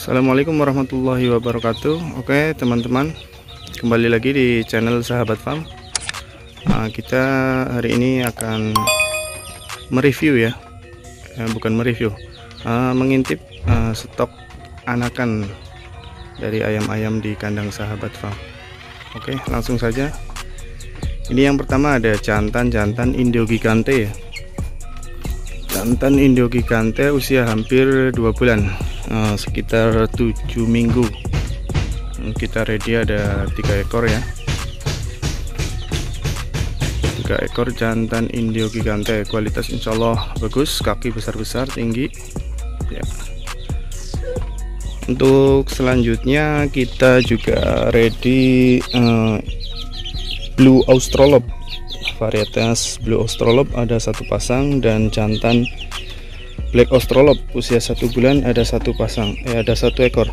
Assalamualaikum warahmatullahi wabarakatuh. Oke teman-teman Kembali lagi di channel Sahabat Farm. Nah, Kita hari ini akan Mereview ya. Eh, Bukan mereview. Uh, Mengintip uh, stok anakan Dari ayam-ayam di kandang Sahabat Farm. Oke langsung saja. Ini yang pertama ada jantan-jantan Indo Gigante. Ya Jantan Indo Gigante usia hampir 2 bulan uh, sekitar 7 minggu. Kita ready ada tiga ekor ya. Tiga ekor jantan Indio gigante. Kualitas insya Allah bagus kaki besar-besar tinggi. Ya. Untuk selanjutnya kita juga ready uh, blue australop varietas blue australop ada satu pasang dan jantan Black Australop usia satu bulan ada satu pasang eh ada satu ekor.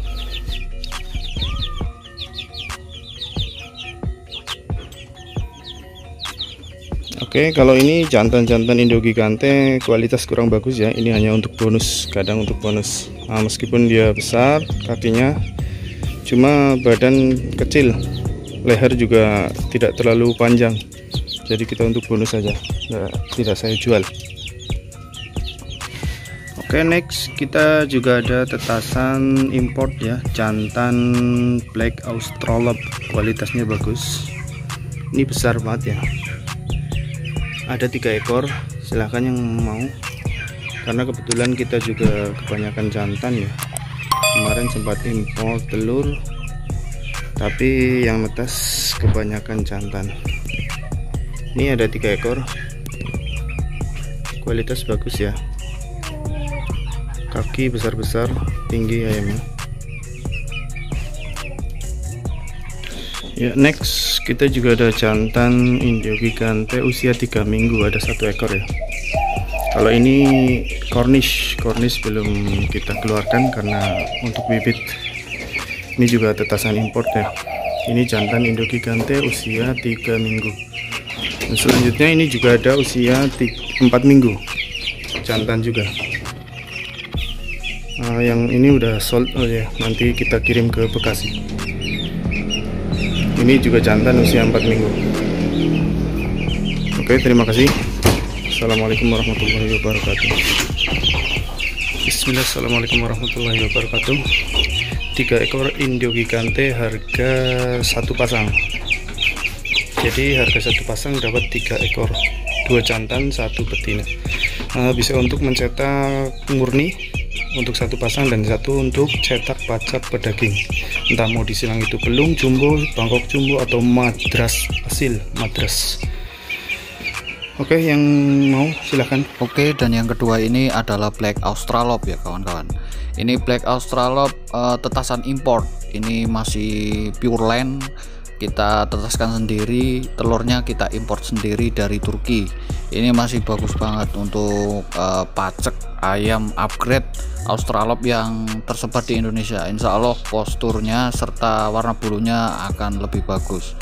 Oke kalau ini jantan-jantan Indo Gigante kualitas kurang bagus ya. Ini hanya untuk bonus kadang untuk bonus. Nah, meskipun dia besar kakinya cuma badan kecil. Leher juga tidak terlalu panjang. Jadi kita untuk bonus saja nah, tidak saya jual Oke next kita juga ada tetasan import ya jantan black australop. Kualitasnya bagus. Ini besar banget ya. Ada tiga ekor silahkan yang mau. Karena kebetulan kita juga kebanyakan jantan ya. Kemarin sempat import telur tapi yang netas kebanyakan jantan. Ini ada tiga ekor. Kualitas bagus ya kaki besar-besar tinggi ayamnya. Ya next kita juga ada jantan Indio Gigante usia 3 minggu ada satu ekor ya. Kalau ini cornish cornish belum kita keluarkan karena untuk bibit. Ini juga tetasan import ya. Ini jantan Indo Gigante usia 3 minggu. Dan selanjutnya ini juga ada usia 4 minggu. Jantan juga uh, yang ini udah sold. Oh ya nanti kita kirim ke Bekasi. Ini juga jantan usia 4 minggu. Oke terima kasih. Assalamualaikum warahmatullahi wabarakatuh. Bismillah Assalamualaikum warahmatullahi wabarakatuh. Tiga ekor Indo Gigante harga satu pasang. Jadi harga satu pasang dapat tiga ekor. Dua jantan satu betina. Uh, bisa untuk mencetak murni untuk satu pasang dan satu untuk cetak pacak pedaging. Entah mau disilang itu pelung jumbo bangkok jumbo atau madras hasil madras. Oke yang mau silahkan Oke dan yang kedua ini adalah Black Australop ya kawan-kawan. Ini Black Australop uh, tetasan import. Ini masih pure land. Kita tetaskan sendiri telurnya kita import sendiri dari Turki ini masih bagus banget untuk uh, pacek ayam upgrade Australop yang tersebar di Indonesia. Insya Allah posturnya serta warna bulunya akan lebih bagus.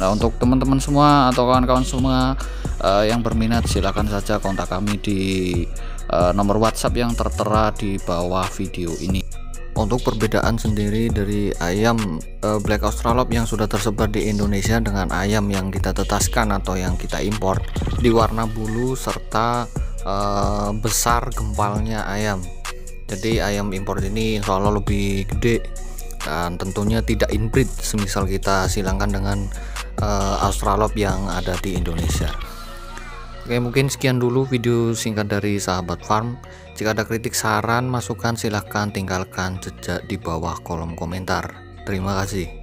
Nah untuk teman-teman semua atau kawan-kawan semua uh, yang berminat silahkan saja kontak kami di uh, nomor WhatsApp yang tertera di bawah video ini untuk perbedaan sendiri dari ayam uh, Black Australop yang sudah tersebar di Indonesia dengan ayam yang kita tetaskan atau yang kita impor di warna bulu serta uh, besar gempalnya ayam. Jadi ayam impor ini insya lebih gede dan tentunya tidak inbreed semisal kita silangkan dengan uh, Australop yang ada di Indonesia Oke mungkin sekian dulu video singkat dari sahabat farm. Jika ada kritik saran masukan silahkan tinggalkan jejak di bawah kolom komentar. Terima kasih